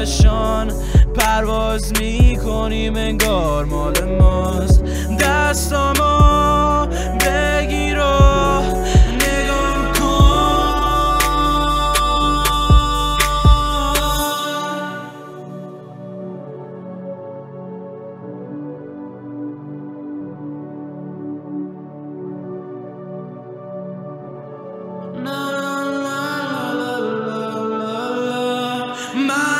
دلشان پرواز می‌کنیم انگار مال ماست. دستاما بگیر و نگاه کن. My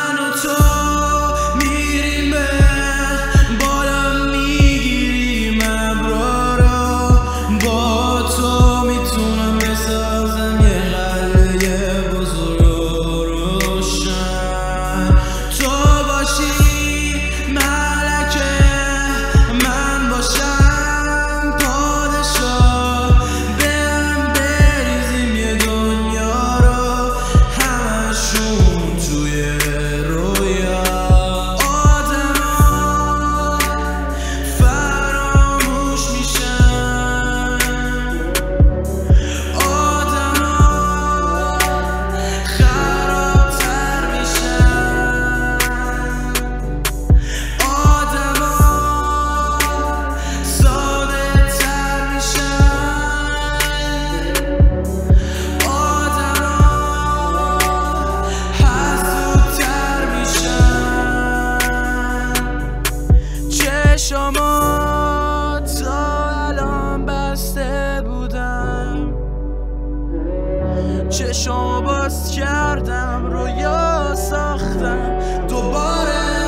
چشم باز کردم رویا ساختم. دوباره